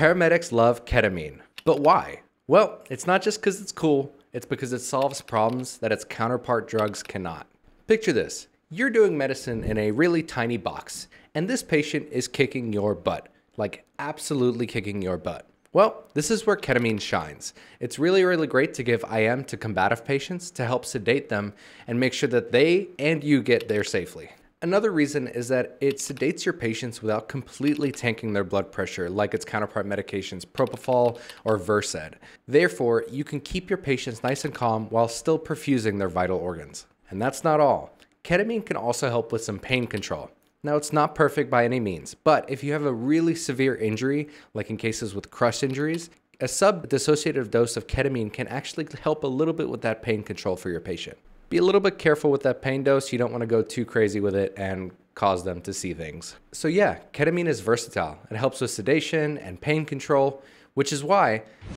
Paramedics love ketamine. But why? Well, it's not just because it's cool, it's because it solves problems that its counterpart drugs cannot. Picture this you're doing medicine in a really tiny box, and this patient is kicking your butt like absolutely kicking your butt. Well, this is where ketamine shines. It's really, really great to give IM to combative patients to help sedate them and make sure that they and you get there safely. Another reason is that it sedates your patients without completely tanking their blood pressure like its counterpart medications Propofol or Versed. Therefore, you can keep your patients nice and calm while still perfusing their vital organs. And that's not all. Ketamine can also help with some pain control. Now, it's not perfect by any means, but if you have a really severe injury, like in cases with crush injuries, a sub-dissociative dose of ketamine can actually help a little bit with that pain control for your patient. Be a little bit careful with that pain dose. You don't want to go too crazy with it and cause them to see things. So yeah, ketamine is versatile. It helps with sedation and pain control, which is why